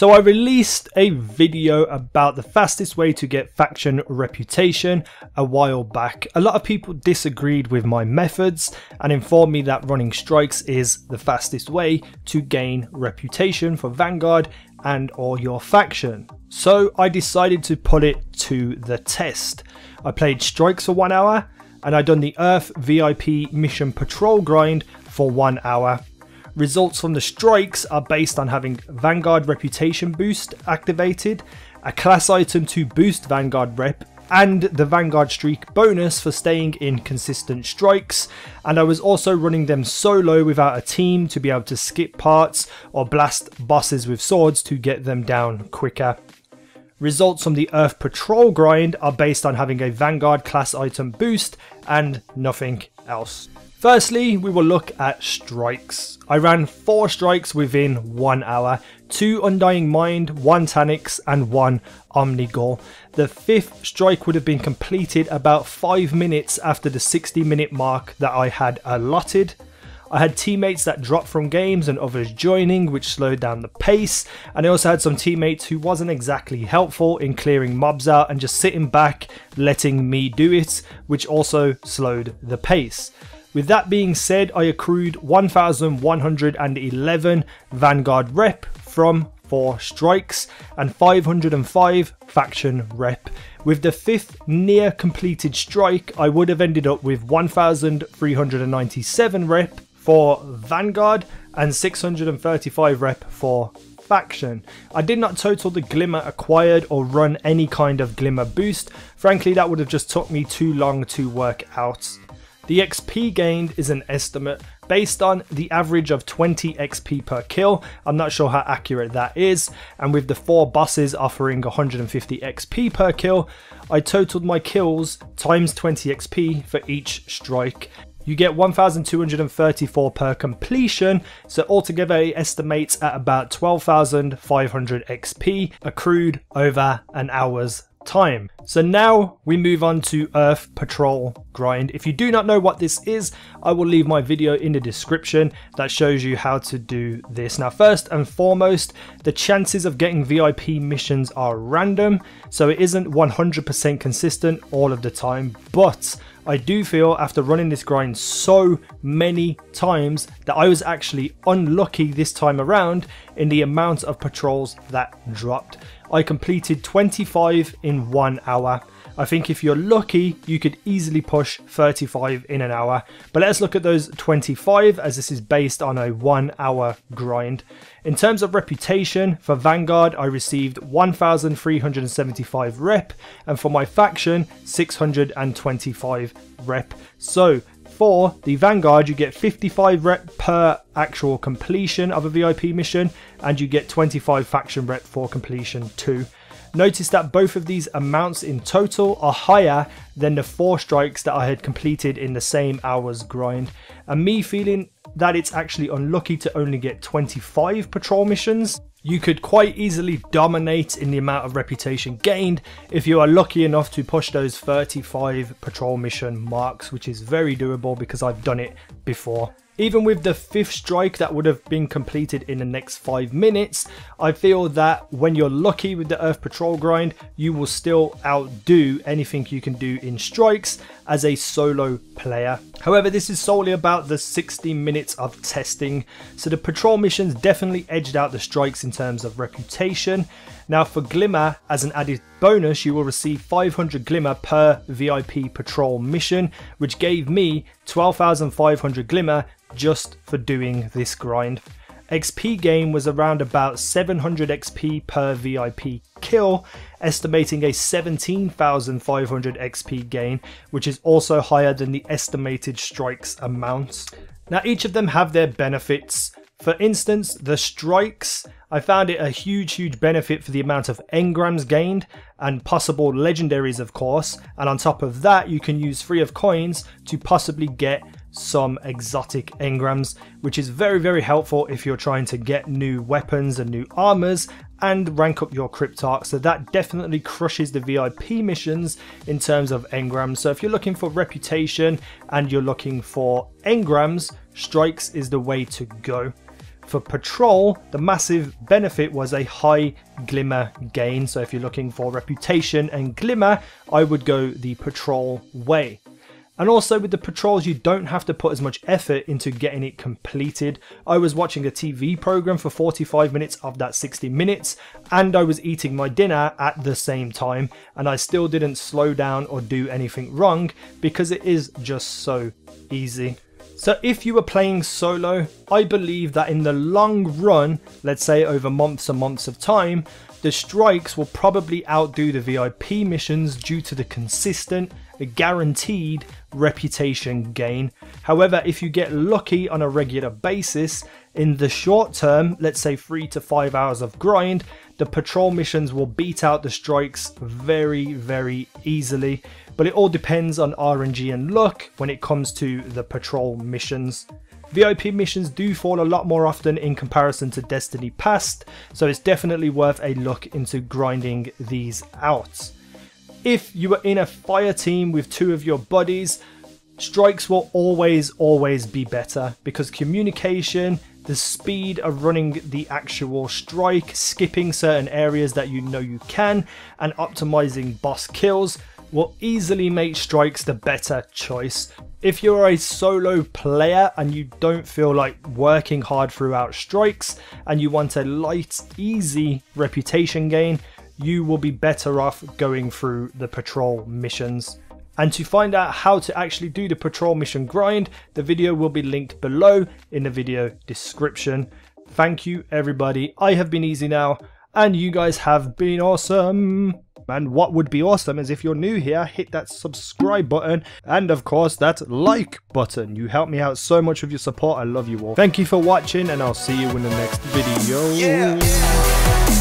So I released a video about the fastest way to get faction reputation a while back. A lot of people disagreed with my methods and informed me that running strikes is the fastest way to gain reputation for Vanguard and or your faction. So I decided to put it to the test. I played strikes for one hour and I done the Earth VIP mission patrol grind for one hour Results from the strikes are based on having Vanguard Reputation Boost activated, a class item to boost Vanguard Rep, and the Vanguard Streak bonus for staying in consistent strikes. And I was also running them solo without a team to be able to skip parts or blast bosses with swords to get them down quicker. Results from the Earth Patrol grind are based on having a Vanguard class item boost and nothing else. Firstly, we will look at strikes. I ran 4 strikes within 1 hour, 2 Undying Mind, 1 Taniks and 1 Omnigul. The 5th strike would have been completed about 5 minutes after the 60 minute mark that I had allotted. I had teammates that dropped from games and others joining which slowed down the pace and I also had some teammates who wasn't exactly helpful in clearing mobs out and just sitting back letting me do it which also slowed the pace. With that being said, I accrued 1111 Vanguard rep from 4 strikes and 505 faction rep. With the fifth near completed strike, I would have ended up with 1397 rep for Vanguard and 635 rep for faction. I did not total the glimmer acquired or run any kind of glimmer boost. Frankly, that would have just took me too long to work out. The XP gained is an estimate based on the average of 20 XP per kill. I'm not sure how accurate that is. And with the four bosses offering 150 XP per kill, I totaled my kills times 20 XP for each strike. You get 1234 per completion, so altogether it estimates at about 12,500 XP accrued over an hour's time. So now we move on to Earth Patrol Grind. If you do not know what this is, I will leave my video in the description that shows you how to do this. Now first and foremost, the chances of getting VIP missions are random, so it isn't 100% consistent all of the time, but I do feel after running this grind so many times that I was actually unlucky this time around in the amount of patrols that dropped. I completed 25 in one hour. I think if you're lucky, you could easily push 35 in an hour. But let's look at those 25 as this is based on a one hour grind. In terms of reputation, for Vanguard, I received 1,375 rep, and for my faction, 625 rep. So for the Vanguard, you get 55 rep per actual completion of a VIP mission, and you get 25 faction rep for completion too. Notice that both of these amounts in total are higher than the 4 strikes that I had completed in the same hours grind. And me feeling that it's actually unlucky to only get 25 patrol missions you could quite easily dominate in the amount of reputation gained if you are lucky enough to push those 35 patrol mission marks, which is very doable because I've done it before. Even with the fifth strike that would have been completed in the next 5 minutes, I feel that when you're lucky with the Earth Patrol grind, you will still outdo anything you can do in strikes as a solo player. However, this is solely about the 60 minutes of testing, so the patrol missions definitely edged out the strikes in terms of reputation. Now for Glimmer, as an added bonus, you will receive 500 Glimmer per VIP patrol mission, which gave me 12,500 Glimmer just for doing this grind. XP gain was around about 700 XP per VIP kill, estimating a 17,500 XP gain, which is also higher than the estimated strikes amounts. Now each of them have their benefits. For instance, the strikes, I found it a huge, huge benefit for the amount of engrams gained and possible legendaries of course, and on top of that you can use Three of Coins to possibly get some exotic engrams, which is very, very helpful if you're trying to get new weapons and new armors and rank up your Cryptarch. So that definitely crushes the VIP missions in terms of engrams. So if you're looking for reputation and you're looking for engrams, strikes is the way to go. For patrol, the massive benefit was a high glimmer gain. So if you're looking for reputation and glimmer, I would go the patrol way. And also with the patrols, you don't have to put as much effort into getting it completed. I was watching a TV program for 45 minutes of that 60 minutes, and I was eating my dinner at the same time, and I still didn't slow down or do anything wrong because it is just so easy. So if you were playing solo, I believe that in the long run, let's say over months and months of time, the strikes will probably outdo the VIP missions due to the consistent, guaranteed reputation gain. However, if you get lucky on a regular basis, in the short term, let's say 3 to 5 hours of grind, the patrol missions will beat out the strikes very, very easily. But it all depends on RNG and luck when it comes to the patrol missions. VIP missions do fall a lot more often in comparison to Destiny Past, so it's definitely worth a look into grinding these out. If you are in a fire team with two of your buddies, strikes will always, always be better because communication, the speed of running the actual strike, skipping certain areas that you know you can, and optimizing boss kills will easily make strikes the better choice. If you're a solo player and you don't feel like working hard throughout strikes and you want a light, easy reputation gain, you will be better off going through the patrol missions. And to find out how to actually do the patrol mission grind, the video will be linked below in the video description. Thank you everybody, I have been easy now, and you guys have been awesome. And what would be awesome is if you're new here, hit that subscribe button and of course that like button. You help me out so much with your support. I love you all. Thank you for watching and I'll see you in the next video. Yeah.